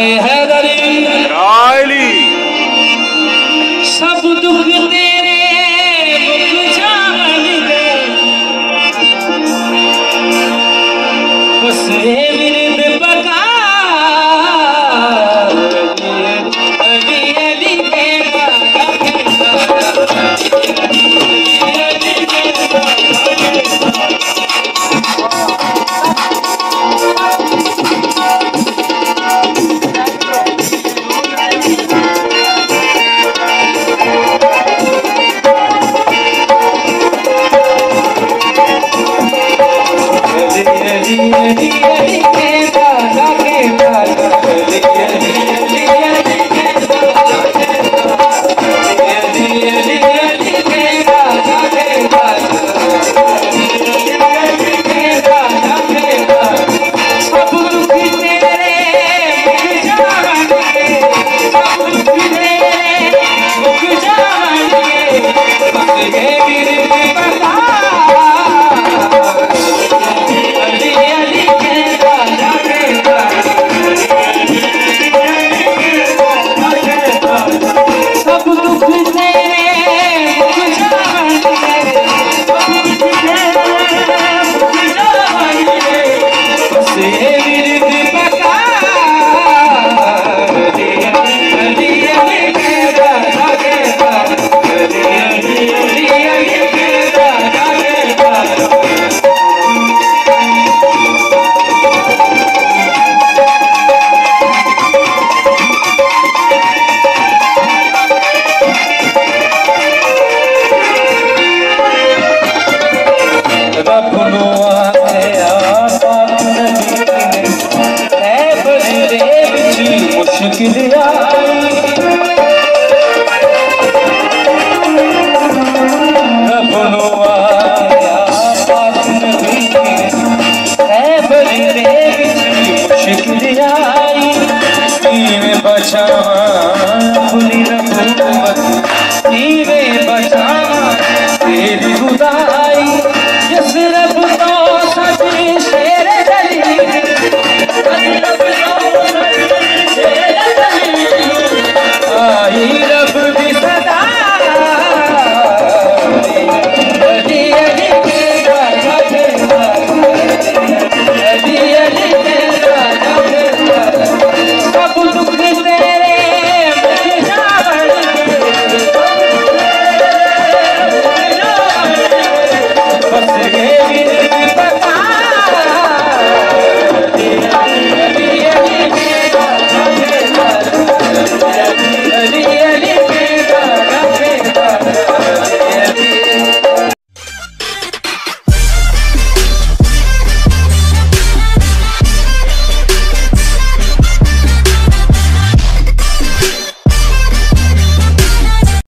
आए हैदरी सब दुख तेरे जान दे। बस Hey. बचावा